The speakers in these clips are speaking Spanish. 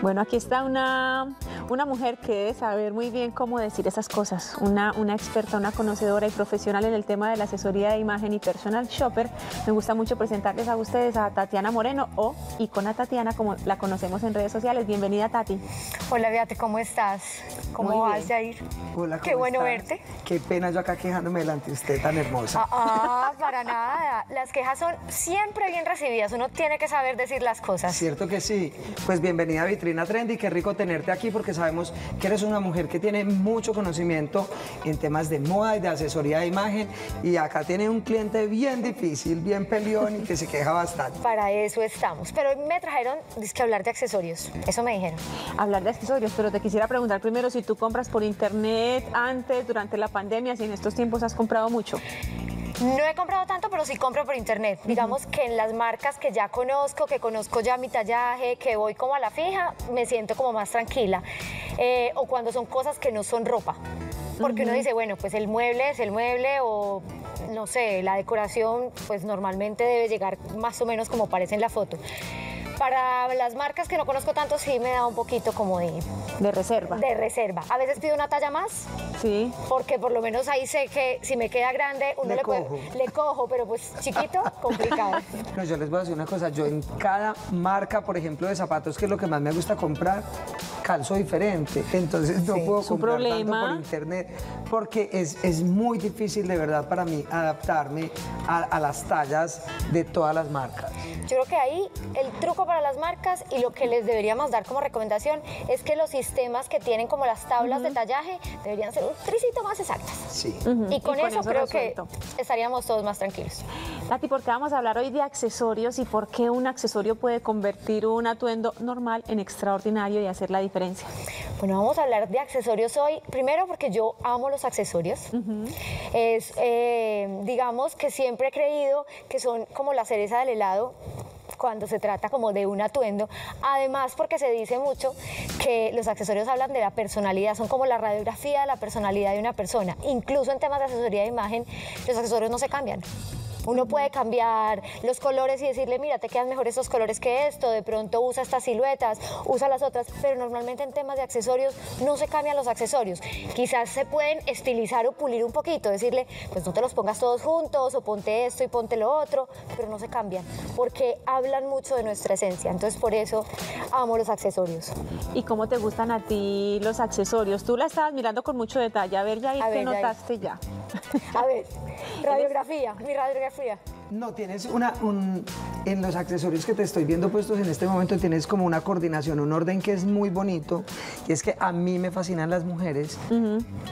Bueno, aquí está una, una mujer que debe saber muy bien cómo decir esas cosas, una, una experta, una conocedora y profesional en el tema de la asesoría de imagen y personal shopper. Me gusta mucho presentarles a ustedes a Tatiana Moreno o Icona Tatiana, como la conocemos en redes sociales. Bienvenida, Tati. Hola, Beate, ¿cómo estás? ¿Cómo Muy vas. Jair? Hola, Qué ¿cómo bueno estás? verte. Qué pena yo acá quejándome delante de usted tan hermosa. Ah, ah, para nada. Las quejas son siempre bien recibidas. Uno tiene que saber decir las cosas. Cierto que sí. Pues bienvenida a Vitrina Trendy, qué rico tenerte aquí porque sabemos que eres una mujer que tiene mucho conocimiento en temas de moda y de asesoría de imagen y acá tiene un cliente bien difícil, bien peleón y que se queja bastante. Para eso estamos. Pero hoy me trajeron que hablar de accesorios. Eso me dijeron. Hablar de accesorios, pero te quisiera preguntar primero si tú compras por internet antes, durante la pandemia, si en estos tiempos has comprado mucho. No he comprado tanto, pero sí compro por internet. Digamos que en las marcas que ya conozco, que conozco ya mi tallaje, que voy como a la fija, me siento como más tranquila. Eh, o cuando son cosas que no son ropa. Porque uno dice, bueno, pues el mueble es el mueble o no sé, la decoración pues normalmente debe llegar más o menos como parece en la foto. Para las marcas que no conozco tanto sí me da un poquito como de, De reserva. de reserva. A veces pido una talla más, Sí. porque por lo menos ahí sé que si me queda grande, uno Le le, puede- cojo. le cojo, pero pues chiquito, complicado. No, yo les voy a decir una cosa, yo en cada marca, por ejemplo, de zapatos, que es lo que más me gusta comprar, calzo diferente. Entonces no Sí, puedo comprar problema. tanto por internet porque es, es muy difícil de verdad para mí adaptarme a, a las tallas de todas las marcas. Yo creo que ahí el truco para las marcas y lo que les deberíamos dar como recomendación es que los sistemas que tienen como las tablas de tallaje deberían ser un tricito más exactas. Sí. Y con, Y con eso, eso creo resuelto. que estaríamos todos más tranquilos. Tati, ¿por qué vamos a hablar hoy de accesorios y por qué un accesorio puede convertir un atuendo normal en extraordinario y hacer la diferencia? Bueno, vamos a hablar de accesorios hoy. Primero porque yo amo los accesorios. Es, eh, digamos que siempre he creído que son como la cereza del helado cuando se trata como de un atuendo. Además porque se dice mucho que los accesorios hablan de la personalidad, son como la radiografía de la personalidad de una persona. Incluso en temas de asesoría de imagen, los accesorios no se cambian. Uno puede cambiar los colores y decirle, mira, te quedan mejor estos colores que esto, de pronto usa estas siluetas, usa las otras, pero normalmente en temas de accesorios no se cambian los accesorios. Quizás se pueden estilizar o pulir un poquito, decirle, pues no te los pongas todos juntos o ponte esto y ponte lo otro, pero no se cambian, porque hablan mucho de nuestra esencia. Entonces por eso amo los accesorios. ¿Y cómo te gustan a ti los accesorios? Tú la estabas mirando con mucho detalle. A ver, ya, ¿qué notaste ya? A ver, radiografía, mi radiografía. for you. No, tienes una, un, en los accesorios que te estoy viendo puestos en este momento tienes como una coordinación, un orden que es muy bonito y es que a mí me fascinan las mujeres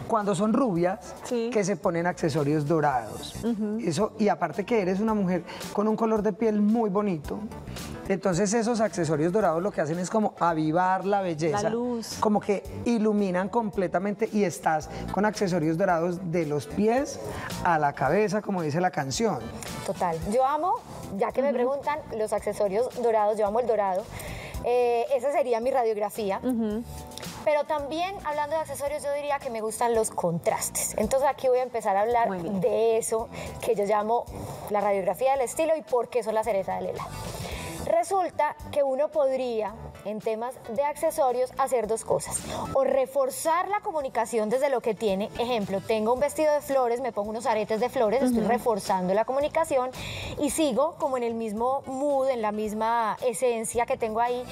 cuando son rubias Sí. que se ponen accesorios dorados. Eso, y aparte que eres una mujer con un color de piel muy bonito. Entonces esos accesorios dorados lo que hacen es como avivar la belleza. La luz. Como que iluminan completamente y estás con accesorios dorados de los pies a la cabeza, como dice la canción. Total. Yo amo, ya que me preguntan, los accesorios dorados, yo amo el dorado. Eh, esa sería mi radiografía. Pero también, hablando de accesorios, yo diría que me gustan los contrastes. Entonces aquí voy a empezar a hablar de eso que yo llamo la radiografía del estilo y por qué son la cereza del helado. Resulta que uno podría, en temas de accesorios, hacer dos cosas. O reforzar la comunicación desde lo que tiene. Ejemplo, tengo un vestido de flores, me pongo unos aretes de flores, estoy reforzando la comunicación y sigo como en el mismo mood, en la misma esencia que tengo ahí.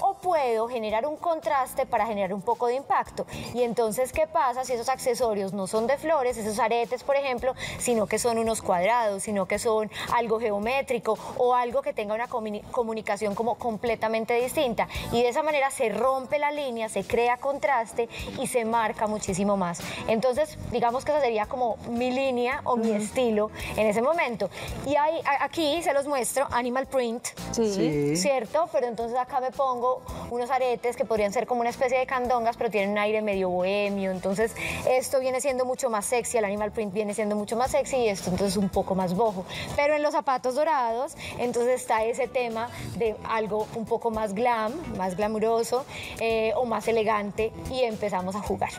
O puedo generar un contraste para generar un poco de impacto. Y entonces, ¿qué pasa si esos accesorios no son de flores, esos aretes, por ejemplo, sino que son unos cuadrados, sino que son algo geométrico o algo que tenga una comunicación como completamente distinta? Y de esa manera se rompe la línea, se crea contraste y se marca muchísimo más. Entonces, digamos que esa sería como mi línea o mi estilo en ese momento. Y hay, aquí se los muestro, Animal Print. Sí. Sí. ¿cierto? Pero entonces acá me pongo unos aretes que podrían ser como una especie de candongas, pero tienen un aire medio bohemio. Entonces, esto viene siendo mucho más sexy, el animal print viene siendo mucho más sexy y esto entonces un poco más bojo. Pero en los zapatos dorados, entonces está ese tema de algo un poco más glam, más glamuroso eh, o más elegante y empezamos a jugar.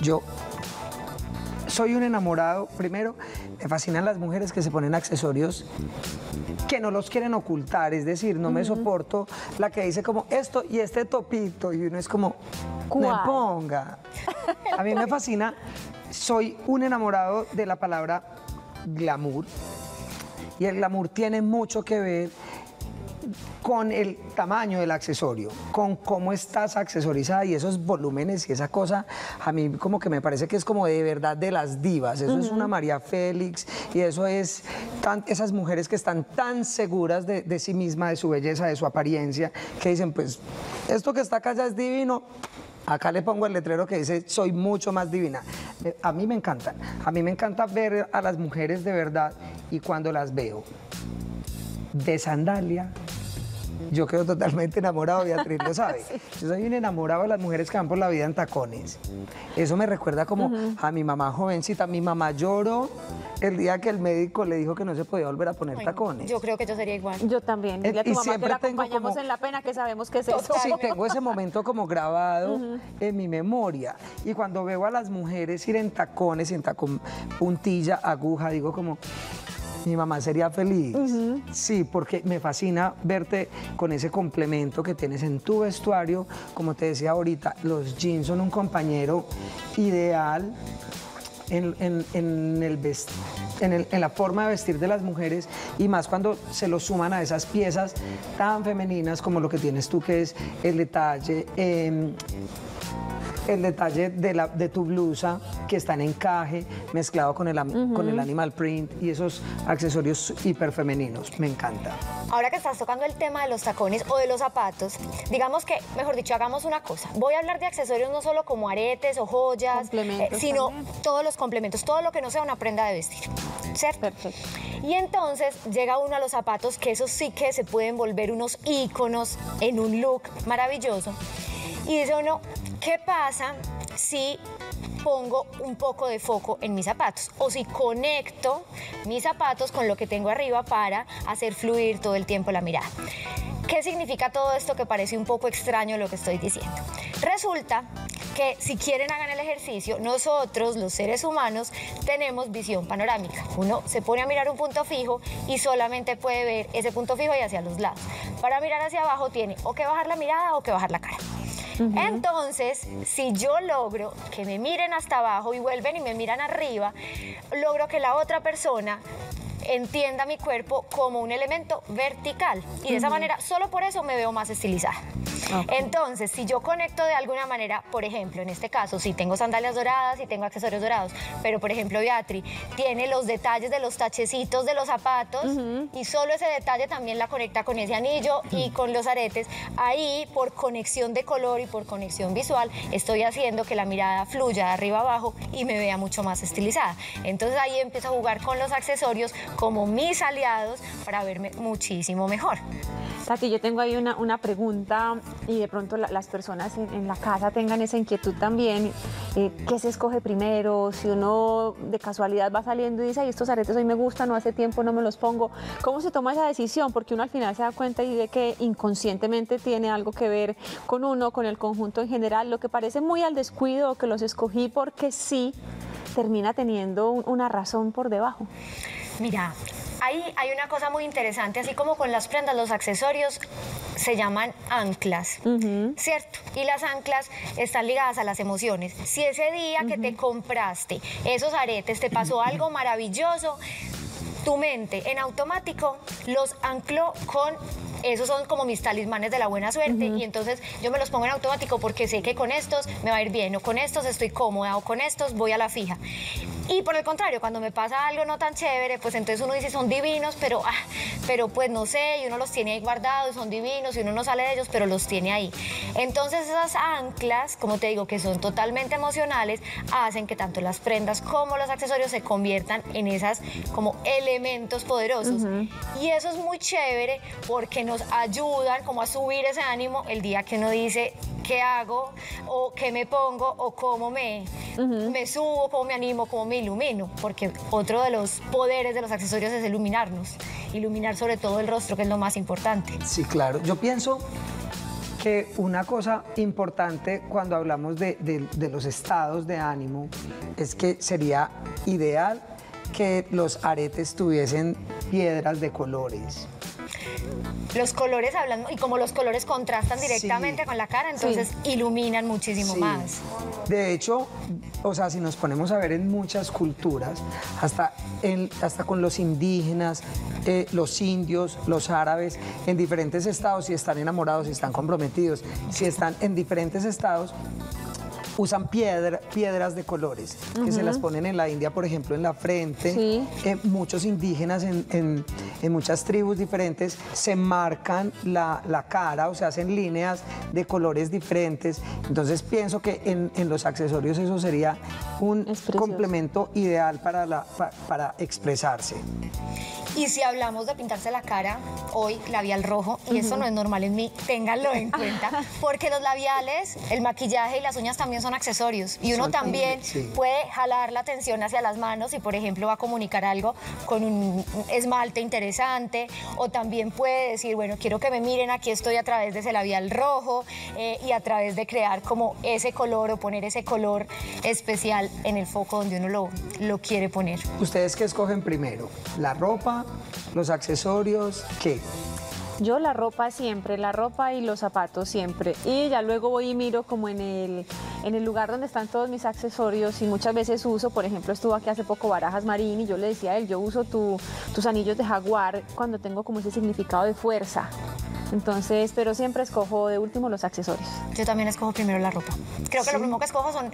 Yo soy un enamorado, primero, me fascinan las mujeres que se ponen accesorios que no los quieren ocultar, es decir, no me soporto la que dice como esto y este topito y uno es como, me ponga. A mí me fascina, soy un enamorado de la palabra glamour y el glamour tiene mucho que ver con el tamaño del accesorio, con cómo estás accesorizada y esos volúmenes y esa cosa, a mí como que me parece que es como de verdad de las divas, eso es una María Félix y eso es esas mujeres que están tan seguras de, de sí misma, de su belleza, de su apariencia, que dicen pues esto que está acá ya es divino, Acá le pongo el letrero que dice, soy mucho más divina. A mí me encantan. A mí me encanta ver a las mujeres de verdad y cuando las veo de sandalia, yo quedo totalmente enamorado, Beatriz lo sabe. Yo soy un enamorado de las mujeres que van por la vida en tacones. Eso me recuerda como a mi mamá jovencita. Mi mamá lloró el día que el médico le dijo que no se podía volver a poner tacones. Yo creo que yo sería igual. Yo también. Dile a tu Y mamá siempre que la tengo acompañamos como- en la pena, que sabemos que es eso. Sí, tengo ese momento como grabado en mi memoria. Y cuando veo a las mujeres ir en tacones, en tacón puntilla, aguja, digo como, mi mamá sería feliz. Sí, porque me fascina verte con ese complemento que tienes en tu vestuario. Como te decía ahorita, los jeans son un compañero ideal en, en- en el vest- en, el- en la forma de vestir de las mujeres y más cuando se lo suman a esas piezas tan femeninas como lo que tienes tú, que es el detalle. em, el detalle de, la, de tu blusa que está en encaje mezclado con el, am- con el animal print y esos accesorios hiper femeninos. Me encanta. Ahora que estás tocando el tema de los tacones o de los zapatos, digamos que, mejor dicho, hagamos una cosa. Voy a hablar de accesorios no solo como aretes o joyas, Complementos sino también. todos los complementos, todo lo que no sea una prenda de vestir. ¿Cierto? Perfecto. Y entonces llega uno a los zapatos, que esos sí que se pueden volver unos íconos en un look maravilloso. Y dice uno, ¿qué pasa si pongo un poco de foco en mis zapatos? O si conecto mis zapatos con lo que tengo arriba para hacer fluir todo el tiempo la mirada. ¿Qué significa todo esto que parece un poco extraño lo que estoy diciendo? Resulta que si quieren hagan el ejercicio, nosotros, los seres humanos, tenemos visión panorámica. Uno se pone a mirar un punto fijo y solamente puede ver ese punto fijo y hacia los lados. Para mirar hacia abajo tiene o que bajar la mirada o que bajar la cara. Entonces, si yo logro que me miren hasta abajo y vuelven y me miran arriba, logro que la otra persona entienda mi cuerpo como un elemento vertical. Y de esa manera solo por eso me veo más estilizada. Entonces, si yo conecto de alguna manera, por ejemplo, en este caso, si tengo sandalias doradas y tengo accesorios dorados, pero por ejemplo, Beatri tiene los detalles de los tachecitos de los zapatos y solo ese detalle también la conecta con ese anillo y con los aretes, ahí por conexión de color y por conexión visual estoy haciendo que la mirada fluya de arriba abajo y me vea mucho más estilizada. Entonces ahí empiezo a jugar con los accesorios como mis aliados para verme muchísimo mejor. Tati, yo tengo ahí una, una pregunta y de pronto la- las personas en, la casa tengan esa inquietud también. eh, ¿Qué se escoge primero? Si uno de casualidad va saliendo y dice, ay, estos aretes hoy me gustan, no hace tiempo no me los pongo. ¿Cómo se toma esa decisión? Porque uno al final se da cuenta y ve que inconscientemente tiene algo que ver con uno, con el conjunto en general. Lo que parece muy al descuido que los escogí porque sí, termina teniendo un- una razón por debajo. Mira, ahí hay una cosa muy interesante, así como con las prendas, los accesorios se llaman anclas, ¿cierto? Y las anclas están ligadas a las emociones. Si ese día que te compraste esos aretes te pasó algo maravilloso, tu mente en automático los ancló con esos son como mis talismanes de la buena suerte y entonces yo me los pongo en automático porque sé que con estos me va a ir bien o con estos estoy cómoda o con estos voy a la fija. Y por el contrario, cuando me pasa algo no tan chévere, pues entonces uno dice son divinos, pero, ah, pero pues no sé, y uno los tiene ahí guardados, son divinos, y uno no sale de ellos, pero los tiene ahí. Entonces esas anclas, como te digo, que son totalmente emocionales, hacen que tanto las prendas como los accesorios se conviertan en esas como elementos poderosos. Y eso es muy chévere porque nos ayudan como a subir ese ánimo el día que uno dice, qué hago o qué me pongo o cómo me, me subo, cómo me animo, cómo me ilumino, porque otro de los poderes de los accesorios es iluminarnos, iluminar sobre todo el rostro, que es lo más importante. Sí, claro. Yo pienso que una cosa importante cuando hablamos de, de los estados de ánimo es que sería ideal que los aretes tuviesen piedras de colores los colores hablan, y como los colores contrastan directamente con la cara, entonces iluminan muchísimo más. De hecho, o sea, si nos ponemos a ver en muchas culturas, hasta, en, hasta con los indígenas, eh, los indios, los árabes, en diferentes estados, si están enamorados, si están comprometidos, si están en diferentes estados, usan piedra, piedras de colores que se las ponen en la India, por ejemplo, en la frente. Eh, muchos indígenas en, muchas tribus diferentes se marcan la, cara o se hacen líneas de colores diferentes. Entonces pienso que en, los accesorios eso sería un complemento ideal para, la, para expresarse. Y si hablamos de pintarse la cara, hoy labial rojo, y eso no es normal en mí, ténganlo en cuenta, porque los labiales, el maquillaje y las uñas también son accesorios. Y uno también puede jalar la atención hacia las manos y, por ejemplo, va a comunicar algo con un esmalte interesante, o también puede decir, bueno, quiero que me miren, aquí estoy a través de ese labial rojo, eh, y a través de crear como ese color o poner ese color especial en el foco donde uno lo, lo quiere poner. ¿Ustedes qué escogen primero? ¿La ropa? los accesorios, ¿qué? Yo la ropa siempre, la ropa y los zapatos siempre. Y ya luego voy y miro como en el, en el lugar donde están todos mis accesorios y muchas veces uso, por ejemplo, estuvo aquí hace poco Barajas Marín y yo le decía a él, yo uso tus anillos de jaguar cuando tengo como ese significado de fuerza. Entonces, pero siempre escojo de último los accesorios. Yo también escojo primero la ropa. Creo que lo primero que escojo son,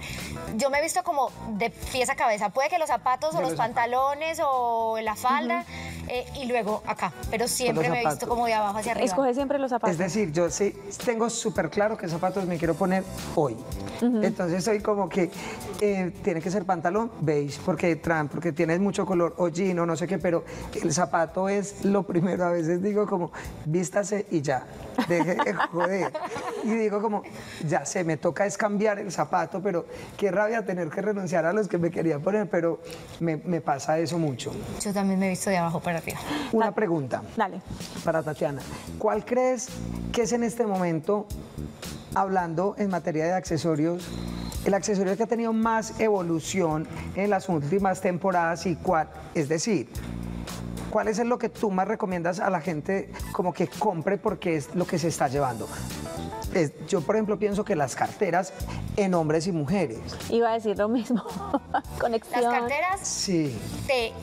yo me he visto como de pies a cabeza. Puede que los zapatos o los, pantalones o la falda. Eh, y luego acá, pero siempre me he visto como de abajo hacia arriba. Escoge siempre los zapatos. Es decir, yo sí tengo súper claro qué zapatos me quiero poner hoy. Entonces soy como que eh, tiene que ser pantalón beige, porque tran, porque tiene mucho color, o jean o no sé qué, pero el zapato es lo primero. A veces digo como, vístase y ya, deje de joder. Y digo como, ya sé, me toca es cambiar el zapato, pero qué rabia tener que renunciar a los que me quería poner, pero me, me pasa eso mucho. Yo también me he visto de abajo para una pregunta. Dale. Para Tatiana. ¿Cuál crees que es en este momento, hablando en materia de accesorios, el accesorio que ha tenido más evolución en las últimas temporadas y cuál? Es decir, ¿cuál es lo que tú más recomiendas a la gente como que compre porque es lo que se está llevando? Yo, por ejemplo, pienso que las carteras en hombres y mujeres. Iba a decir lo mismo. Conexión. Las carteras, sí. Te,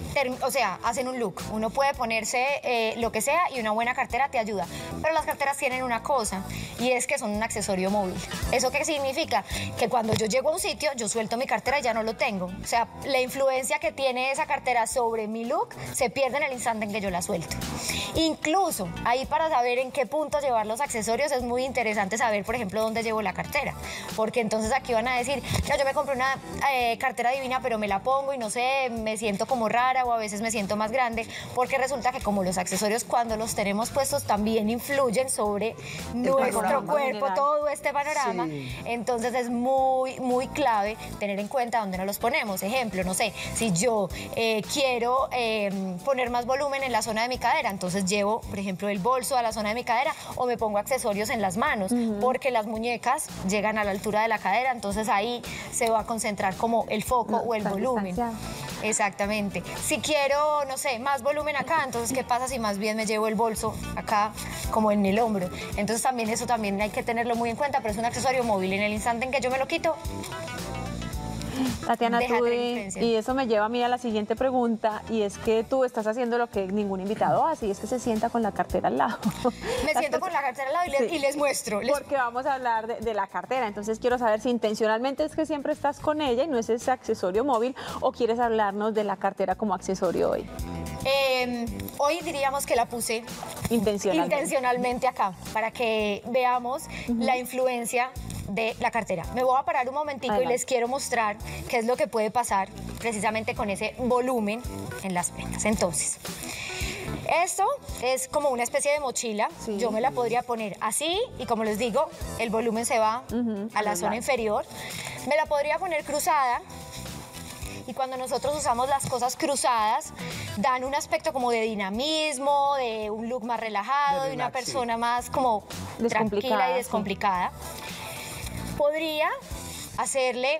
o sea, hacen un look. Uno puede ponerse eh, lo que sea y una buena cartera te ayuda. Pero las carteras tienen una cosa y es que son un accesorio móvil. ¿Eso qué significa? Que cuando yo llego a un sitio, yo suelto mi cartera y ya no lo tengo. O sea, la influencia que tiene esa cartera sobre mi look se pierde en el instante en que yo la suelto. Incluso ahí para saber en qué punto llevar los accesorios es muy interesante saber, por ejemplo, dónde llevo la cartera. Porque entonces aquí van a decir, no, yo me compré una eh, cartera divina, pero me la pongo y no sé, me siento como rara o a veces me siento más grande, porque resulta que como los accesorios cuando los tenemos puestos también influyen sobre nuestro cuerpo, todo este panorama. Entonces es muy, muy clave tener en cuenta dónde nos los ponemos. Ejemplo, no sé, si yo eh, quiero eh, poner más volumen en la zona de mi cadera, entonces llevo, por ejemplo, el bolso a la zona de mi cadera o me pongo accesorios en las manos porque las muñecas llegan a la altura de la cadera, entonces ahí se va a concentrar como el foco o el volumen. Exactamente. Si quiero, no sé, más volumen acá, entonces ¿qué pasa si más bien me llevo el bolso acá como en el hombro? Entonces también eso también hay que tenerlo muy en cuenta, pero es un accesorio móvil. En el instante en que yo me lo quito, Tatiana, deja tú y, eso me lleva a mí a la siguiente pregunta y es que tú estás haciendo lo que ningún invitado hace y es que se sienta con la cartera al lado. Me siento con la cartera al lado y les, Sí. y les muestro. les- Porque vamos a hablar de, de la cartera, entonces quiero saber si intencionalmente es que siempre estás con ella y no es ese accesorio móvil o quieres hablarnos de la cartera como accesorio hoy, Eh, hoy diríamos que la puse intencionalmente. intencionalmente acá para que veamos la influencia de la cartera. Me voy a parar un momentico y Adelante. les quiero mostrar qué es lo que puede pasar precisamente con ese volumen en las prendas. Entonces, esto es como una especie de mochila. Sí. Yo me la podría poner así y como les digo, el volumen se va a la zona inferior. Me la podría poner cruzada y cuando nosotros usamos las cosas cruzadas, dan un aspecto como de dinamismo, de un look más relajado, De de, una relax, sí. persona más como Descomplicada, tranquila y sí. Podría hacerle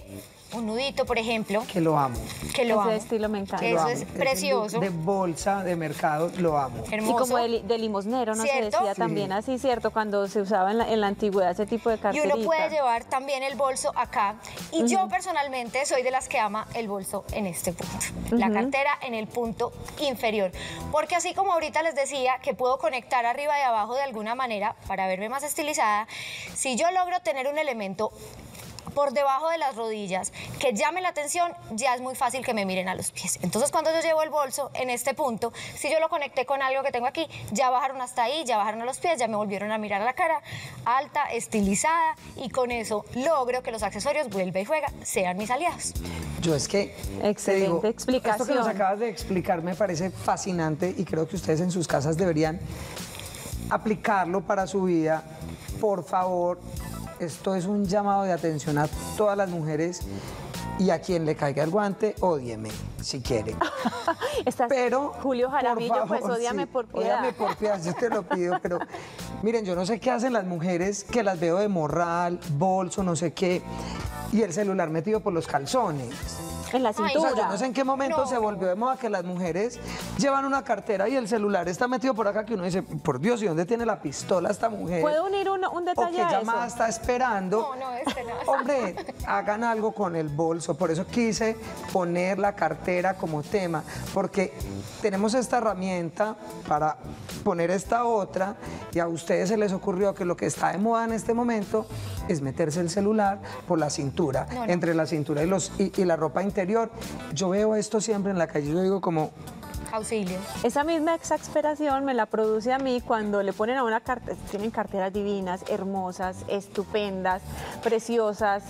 un nudito, por ejemplo, Que lo amo. que lo Ese amo. estilo me encanta. Que eso es precioso, De bolsa, de mercado, lo amo. hermoso. Y como de, de limosnero, ¿no se decía Sí. también así, ¿cierto? Cuando se usaba en la, en la antigüedad ese tipo de Y carterita. uno puede llevar también el bolso acá. Y yo personalmente soy de las que ama el bolso en este punto. La cartera en el punto inferior. Porque así como ahorita les decía que puedo conectar arriba y abajo de alguna manera para verme más estilizada, si yo logro tener un elemento por debajo de las rodillas que llame la atención, ya es muy fácil que me miren a los pies. Entonces, cuando yo llevo el bolso en este punto, si yo lo conecté con algo que tengo aquí, ya bajaron hasta ahí, ya bajaron a los pies, ya me volvieron a mirar a la cara, alta, estilizada, y con eso logro que los accesorios, vuelve y juega, sean mis aliados. Yo es que. te Excelente digo, explicación. Esto que nos acabas de explicar me parece fascinante y creo que ustedes en sus casas deberían aplicarlo para su vida. Por favor, esto es un llamado de atención a todas las mujeres y a quien le caiga el guante, ódieme si quiere. Pero. Julio por Jaramillo, pues favor, ódiame sí, por piedad. Ódiame por piedad, yo te lo pido, pero miren, yo no sé qué hacen las mujeres que las veo de morral, bolso, no sé qué, y el celular metido por los calzones. En la Ay, O cintura. sea, yo no sé en qué momento No. se volvió de moda que las mujeres llevan una cartera y el celular está metido por acá que uno dice, por Dios, ¿y dónde tiene la pistola esta mujer? ¿Puedo unir un, un o detalle qué a llamada eso? está esperando. No, no, este no. Hombre, hagan algo con el bolso. Por eso quise poner la cartera como tema, porque tenemos esta herramienta para poner esta otra y a ustedes se les ocurrió que lo que está de moda en este momento es meterse el celular por la cintura, No, no. entre la cintura y, los, y, y la ropa interior. Yo veo esto siempre en la calle, yo digo como, Auxilio. Esa misma exasperación me la produce a mí cuando le ponen a una cartera, tienen carteras divinas, hermosas, estupendas, preciosas,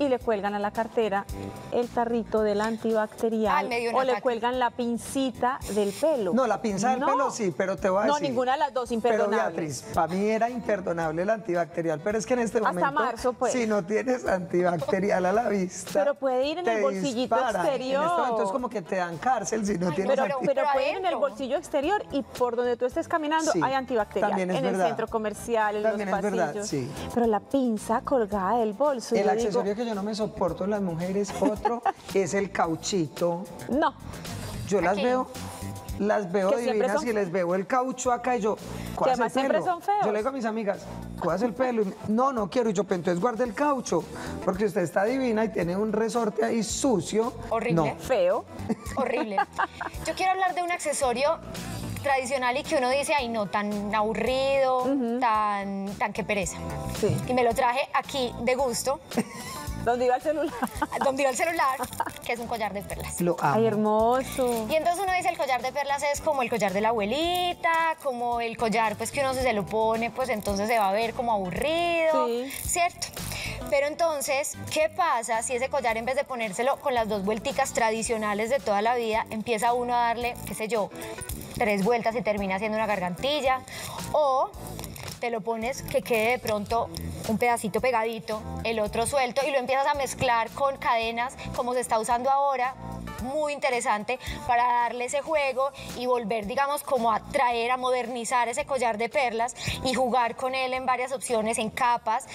y le cuelgan a la cartera el tarrito del antibacterial Ay, o le cuelgan la pincita del pelo. No, la pinza del No. pelo sí, pero te voy a No, decir. ninguna de las dos, imperdonable. Pero Beatriz, para mí era imperdonable el antibacterial, pero es que en este Hasta momento, marzo, pues. si no tienes antibacterial a la vista, Pero puede ir en el bolsillito dispara. exterior. En este momento es como que te dan cárcel si no tienes Pero, anti- pero Pero pueden en el bolsillo exterior y por donde tú estés caminando Sí, hay antibacterial. también es en verdad. el centro comercial, en También los es verdad, pasillos. sí. Pero la pinza colgada del bolso. El yo digo, accesorio que yo no me soporto las mujeres, otro, es el cauchito. No, Yo las Aquí. veo, las veo divinas son- y les veo el caucho acá y yo, ¿cuál es el siempre pelo? son feos. Yo le digo a mis amigas, ¿cuál es el pelo? Me- no, no quiero. Y yo, entonces guarde el caucho, porque usted está divina y tiene un resorte ahí sucio. Horrible. No. feo. Horrible. Yo quiero hablar de un accesorio tradicional y que uno dice, ay no, tan aburrido, tan, tan que pereza. Sí. Y me lo traje aquí de gusto, ¿Dónde iba el celular? donde iba el celular, que es un collar de perlas. Lo amo. Ay, hermoso. Y entonces uno dice el collar de perlas es como el collar de la abuelita, como el collar pues que uno si se lo pone pues entonces se va a ver como aburrido, Sí. ¿cierto? Pero entonces, ¿qué pasa si ese collar en vez de ponérselo con las dos vuelticas tradicionales de toda la vida, empieza uno a darle, qué sé yo, tres vueltas y termina haciendo una gargantilla? O te lo pones que quede de pronto un pedacito pegadito, el otro suelto y lo empiezas a mezclar con cadenas como se está usando ahora. Muy interesante para darle ese juego y volver, digamos, como a traer, a modernizar ese collar de perlas y jugar con él en varias opciones, en capas.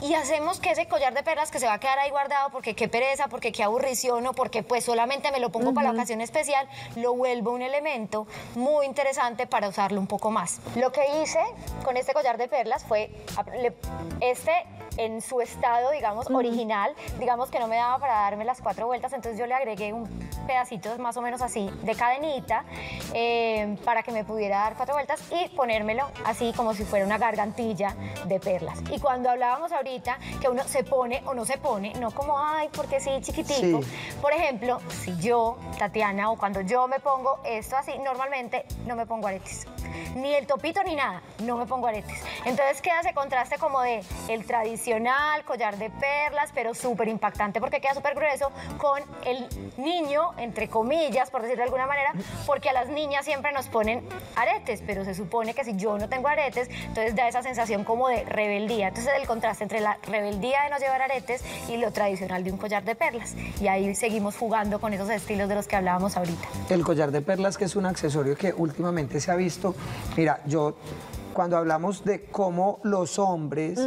Y hacemos que ese collar de perlas que se va a quedar ahí guardado porque qué pereza, porque qué aburrición o porque pues solamente me lo pongo para la ocasión especial, lo vuelvo un elemento muy interesante para usarlo un poco más. Lo que hice con este collar de perlas fue, este en su estado, digamos, original, digamos que no me daba para darme las cuatro vueltas, entonces yo le agregué un pedacito más o menos así de cadenita eh, para que me pudiera dar cuatro vueltas y ponérmelo así como si fuera una gargantilla de perlas. Y cuando hablábamos ahorita que uno se pone o no se pone, no como, ay, porque sí, chiquitico. Por ejemplo, si yo, Tatiana, o cuando yo me pongo esto así, normalmente no me pongo aretes. Ni el topito ni nada, no me pongo aretes. Entonces queda ese contraste como de el tradicional collar de perlas, pero súper impactante porque queda súper grueso con el niño, entre comillas, por decirlo de alguna manera, porque a las niñas siempre nos ponen aretes, pero se supone que si yo no tengo aretes, entonces da esa sensación como de rebeldía. Entonces el contraste entre la rebeldía de no llevar aretes y lo tradicional de un collar de perlas. Y ahí seguimos jugando con esos estilos de los que hablábamos ahorita. El collar de perlas, que es un accesorio que últimamente se ha visto, mira, yo cuando hablamos de cómo los hombres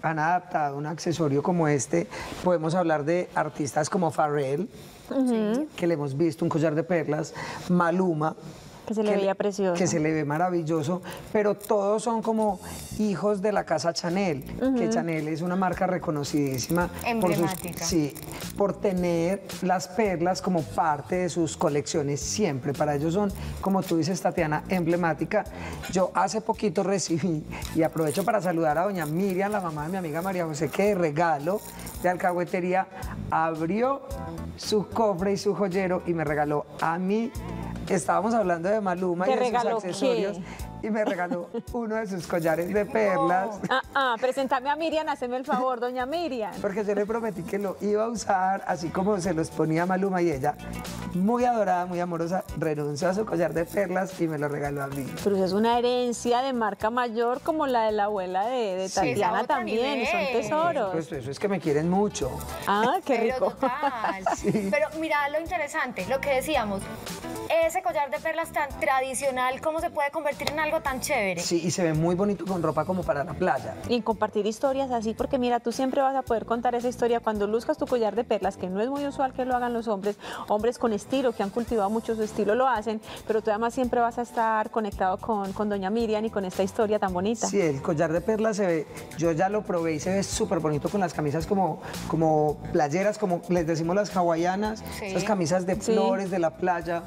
han adaptado un accesorio como este, podemos hablar de artistas como Pharrell, que le hemos visto un collar de perlas, Maluma, que se le veía precioso. Que se le ve maravilloso, pero todos son como hijos de la casa Chanel, que Chanel es una marca reconocidísima. Por sí, por tener las perlas como parte de sus colecciones siempre. Para ellos son, como tú dices, Tatiana, emblemática. Yo hace poquito recibí, y aprovecho para saludar a doña Miriam, la mamá de mi amiga María José, que de regalo de alcahuetería abrió su cofre y su joyero y me regaló a mí estábamos hablando de Maluma y de sus accesorios y me regaló uno de sus collares de perlas. Ah, ah, preséntame a Miriam, haceme el favor, doña Miriam. Porque yo le prometí que lo iba a usar así como se los ponía Maluma y ella, muy adorada, muy amorosa, renunció a su collar de perlas y me lo regaló a mí. Pero es una herencia de marca mayor como la de la abuela de, Tatiana también, son tesoros. Pues eso es que me quieren mucho. Ah, qué rico. Pero mira lo interesante, lo que decíamos, ese collar de perlas tan tradicional, ¿cómo se puede convertir en algo tan chévere? Sí, y se ve muy bonito con ropa como para la playa. Y compartir historias así, porque mira, tú siempre vas a poder contar esa historia cuando luzcas tu collar de perlas, que no es muy usual que lo hagan los hombres, hombres con estilo, que han cultivado mucho su estilo, lo hacen, pero tú además siempre vas a estar conectado con, con doña Miriam y con esta historia tan bonita. Sí, el collar de perlas se ve, yo ya lo probé y se ve súper bonito con las camisas como, como playeras, como les decimos las hawaianas, esas camisas de flores de la playa.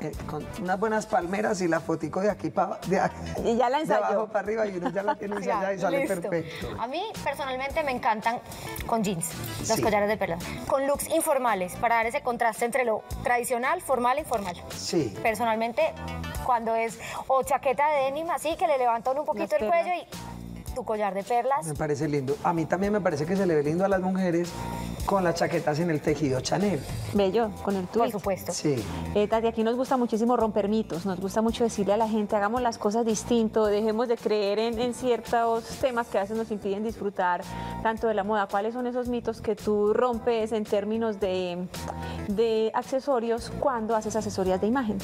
Eh, con unas buenas palmeras y la fotico de aquí para de, y ya la ensayó. de abajo para arriba y uno ya la tiene ensayada y sale perfecto. A mí personalmente me encantan con jeans, los collares de perlas, con looks informales para dar ese contraste entre lo tradicional, formal e informal. Sí. Personalmente cuando es o chaqueta de denim así que le levantan un poquito el cuello y tu collar de perlas. Me parece lindo. A mí también me parece que se le ve lindo a las mujeres con las chaquetas en el tejido Chanel. Bello, con el tweed. Por supuesto. Sí. Eh, Tati, aquí nos gusta muchísimo romper mitos, nos gusta mucho decirle a la gente, hagamos las cosas distinto, dejemos de creer en, ciertos temas que a veces nos impiden disfrutar tanto de la moda. ¿Cuáles son esos mitos que tú rompes en términos de, de accesorios cuando haces asesorías de imagen?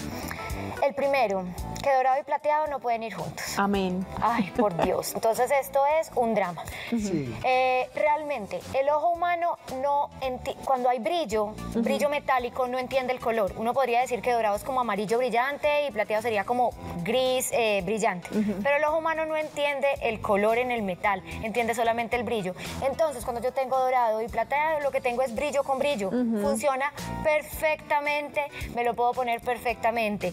El primero, que dorado y plateado no pueden ir juntos. Amén. Ay, por Dios. Entonces esto es un drama. Sí. Eh, realmente, el ojo humano no, cuando hay brillo, brillo metálico, no entiende el color. Uno podría decir que dorado es como amarillo brillante y plateado sería como gris eh, brillante. Pero el ojo humano no entiende el color en el metal, entiende solamente el brillo. Entonces, cuando yo tengo dorado y plateado, lo que tengo es brillo con brillo. Funciona perfectamente, me lo puedo poner perfectamente.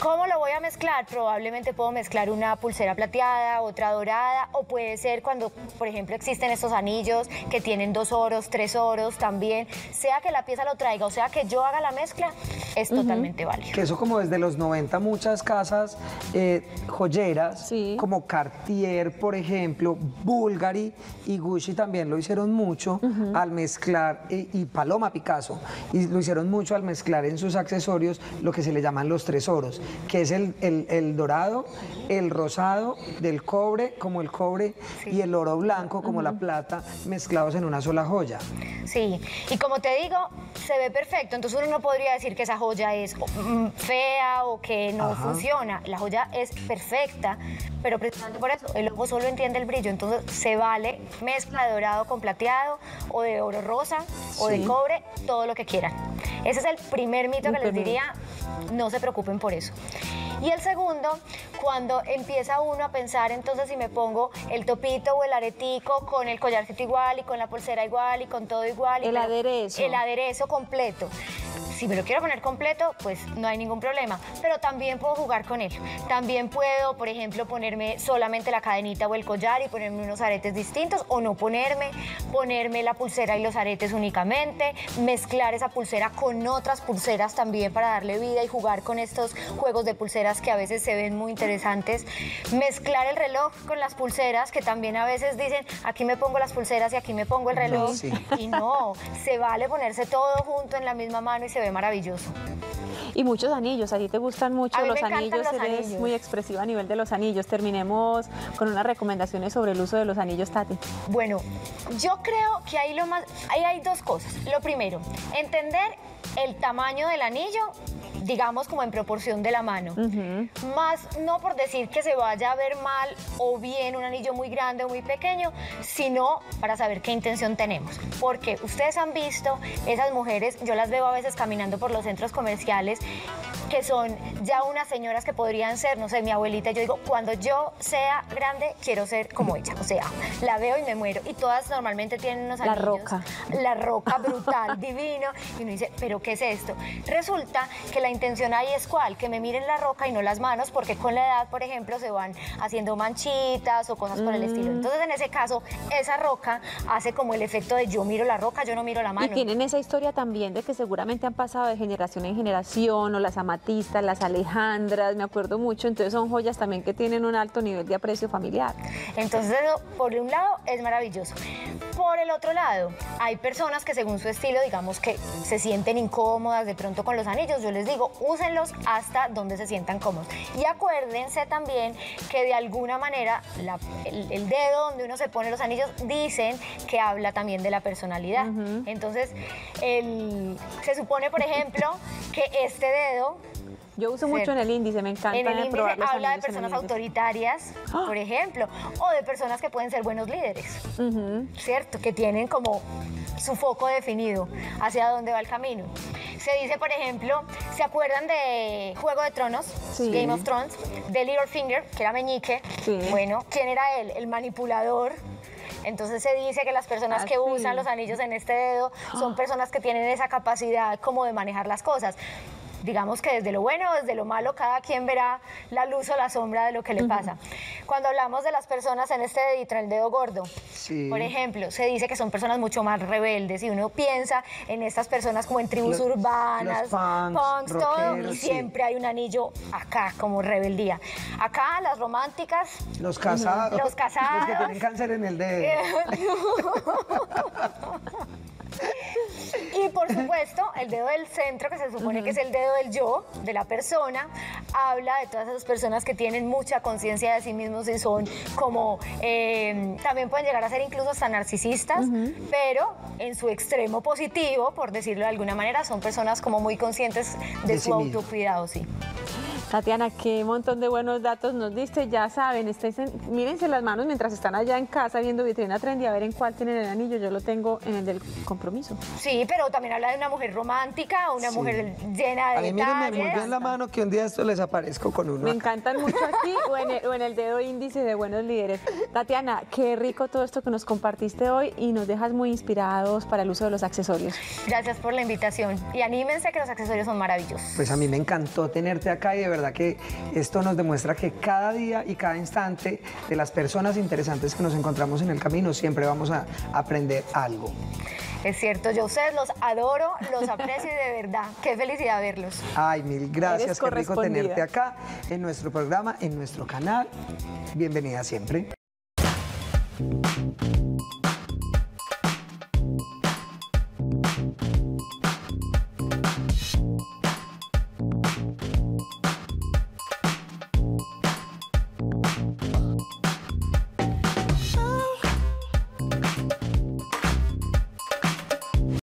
¿Cómo lo voy a mezclar? Probablemente puedo mezclar una pulsera plateada, otra dorada, o puede ser cuando, por ejemplo, existen estos anillos que tienen dos oros, tres oros también. Sea que la pieza lo traiga o sea que yo haga la mezcla, es totalmente válido. Que eso como desde los 90 muchas casas eh, joyeras, como Cartier, por ejemplo, Bulgari y Gucci también lo hicieron mucho al mezclar, y Paloma Picasso, y lo hicieron mucho al mezclar en sus accesorios lo que se le llaman los tres oros que es el, el- el dorado, el rosado del cobre, como el cobre, y el oro blanco, como la plata, mezclados en una sola joya. Sí, y como te digo, se ve perfecto, entonces uno no podría decir que esa joya es mm, fea o que no Ajá. funciona. La joya es perfecta, pero precisamente por eso el ojo solo entiende el brillo, entonces se vale mezcla de dorado con plateado o de oro rosa o de cobre, todo lo que quieran. Ese es el primer mito que les diría, no se preocupen por eso. Y el segundo, cuando empieza uno a pensar, entonces si me pongo el topito o el aretico con el collarcito igual y con la pulsera igual y con todo igual. y El aderezo. El aderezo completo. Si me lo quiero poner completo, pues no hay ningún problema. Pero también puedo jugar con él. También puedo, por ejemplo, ponerme solamente la cadenita o el collar y ponerme unos aretes distintos o no ponerme, ponerme la pulsera y los aretes únicamente, mezclar esa pulsera con otras pulseras también para darle vida y jugar con estos juegos de pulseras que a veces se ven muy interesantes. Mezclar el reloj con las pulseras, que también a veces dicen, aquí me pongo las pulseras y aquí me pongo el reloj. Sí. Y no, se vale ponerse todo junto en la misma mano y se ve maravilloso. Y muchos anillos, a ti te gustan mucho los anillos, los eres anillos. muy expresiva a nivel de los anillos. Terminemos con unas recomendaciones sobre el uso de los anillos, Tati. Bueno, yo creo que ahí lo más, ahí hay dos cosas. Lo primero, entender el tamaño del anillo, digamos como en proporción de la mano. Más no por decir que se vaya a ver mal o bien un anillo muy grande o muy pequeño, sino para saber qué intención tenemos. Porque ustedes han visto esas mujeres, yo las veo a veces caminando por los centros comerciales que son ya unas señoras que podrían ser, no sé, mi abuelita, yo digo, cuando yo sea grande, quiero ser como ella. O sea, la veo y me muero. Y todas normalmente tienen unos La anillos. roca. La roca brutal, divino. Y uno dice, ¿pero qué es esto? Resulta que la intención ahí es cuál, que me miren la roca y no las manos, porque con la edad, por ejemplo, se van haciendo manchitas o cosas por el estilo. Mm. Entonces, en ese caso, esa roca hace como el efecto de yo miro la roca, yo no miro la mano. Y tienen esa historia también de que seguramente han pasado de generación en generación, o las amatistas, las alejandras, me acuerdo mucho. Entonces son joyas también que tienen un alto nivel de aprecio familiar. Entonces, por un lado, es maravilloso. Por el otro lado, hay personas que según su estilo, digamos que se sienten incómodas de pronto con los anillos. Yo les digo, úsenlos hasta donde se sientan cómodos. Y acuérdense también que de alguna manera la- el, el dedo donde uno se pone los anillos dicen que habla también de la personalidad. Entonces, el- se supone, por ejemplo, que este dedo Yo uso mucho en el índice, me encanta en el índice habla de personas autoritarias, ¡Ah! por ejemplo, o de personas que pueden ser buenos líderes. ¿cierto? Que tienen como su foco definido hacia dónde va el camino. Se dice, por ejemplo, ¿se acuerdan de Juego de Tronos? Sí. Game of Thrones, de Littlefinger, que era meñique. Sí. Bueno, ¿quién era él? El manipulador. Entonces se dice que las personas Ah, que sí. usan los anillos en este dedo son personas que tienen esa capacidad como de manejar las cosas. Digamos que desde lo bueno o desde lo malo, cada quien verá la luz o la sombra de lo que le pasa. Cuando hablamos de las personas en este dedito, en el dedo gordo, Sí. por ejemplo, se dice que son personas mucho más rebeldes y uno piensa en estas personas como en tribus Los- urbanas, los punks, todo, y sí. siempre hay un anillo acá como rebeldía. Acá las románticas Los casados. Los casados. Los que tienen cáncer en el dedo. Y por supuesto, el dedo del centro, que se supone que es el dedo del yo, de la persona, habla de todas esas personas que tienen mucha conciencia de sí mismos y son como, eh, también pueden llegar a ser incluso hasta narcisistas, pero en su extremo positivo, por decirlo de alguna manera, son personas como muy conscientes de, De su sí autocuidado, sí. Tatiana, qué montón de buenos datos nos diste. Ya saben, estéis en- mírense las manos mientras están allá en casa viendo Vitrina Trendy a ver en cuál tienen el anillo. Yo lo tengo en el del compromiso. Sí, pero también habla de una mujer romántica, una Sí. mujer llena de A mí mírenme muy bien la mano que un día esto les aparezco con uno. Me acá. encantan mucho aquí o en, el, o en el dedo índice de buenos líderes. Tatiana, qué rico todo esto que nos compartiste hoy y nos dejas muy inspirados para el uso de los accesorios. Gracias por la invitación y anímense que los accesorios son maravillosos. Pues a mí me encantó tenerte acá y de verdad que esto nos demuestra que cada día y cada instante de las personas interesantes que nos encontramos en el camino siempre vamos a aprender algo. Es cierto, yo a ustedes los adoro, los aprecio y de verdad, qué felicidad verlos. Ay, mil gracias, qué rico tenerte acá en nuestro programa, en nuestro canal. Bienvenida siempre.